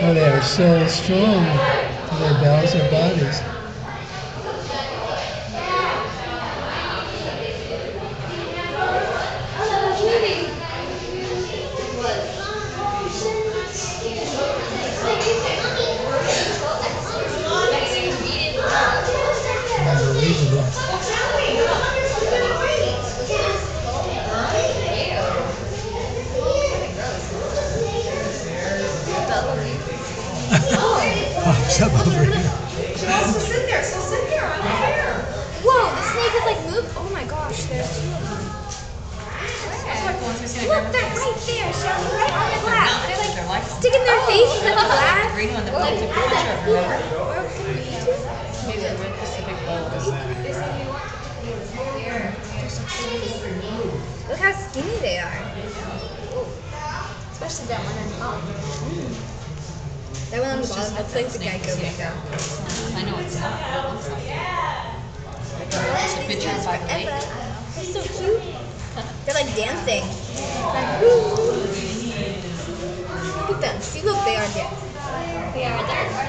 Oh, they are so strong. They balance their bodies. Unbelievable. Pops up over here. She wants to sit there, so sit there. I don't care. Whoa, the snake is like moved. Oh my gosh, there's two of them. Look, they're right there, Shelly, right on the glass. They're like They're like sticking their oh. faces in the glass. The green one that Whoa, we took a picture remember? Where can we eat it? Maybe the red Pacific bowl. Look how skinny they are. Especially that one on top. Mm. That one on the bottom I like the Geico yeah. I know it's up. It looks like it's a picture of Five Lake. So cute. They're like dancing. Like, Look at them. See, what they are dancing. They are. There.